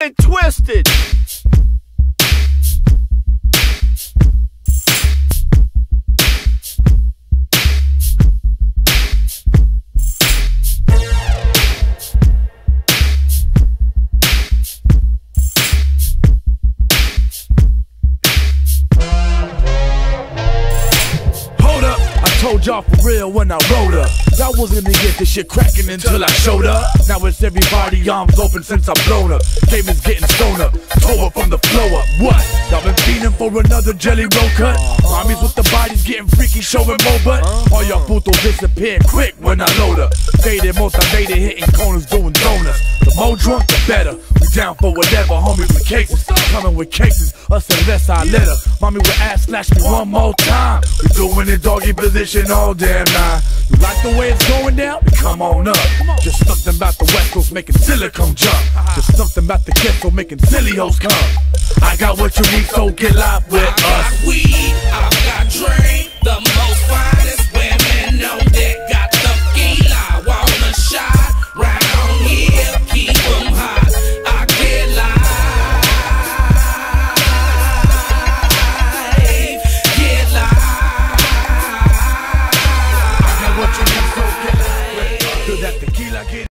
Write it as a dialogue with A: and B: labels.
A: and twisted. Told y'all for real when I wrote up. Y'all wasn't gonna get this shit cracking until I showed up. Now it's everybody arms open since I blown up. Game is getting stoned up, from the flow up. What? Y'all been fiending for another jelly roll cut? Mommies with the bodies getting freaky, showing more butt. All y'all putos disappear quick when I load up. Faded, motivated, hitting corners, doing donuts. The more drunk, the better. Down for whatever, homie, with cases. Coming with cases, us unless I let her. Mommy with ass slash me one more time. We doing it doggy position all damn night. You like the way it's going down? Then Come on up. Just something about the West Coast making silicone jump. Just something about the ghetto making silly hoes come. I got what you need, so get live with us.
B: weed, Tequila, get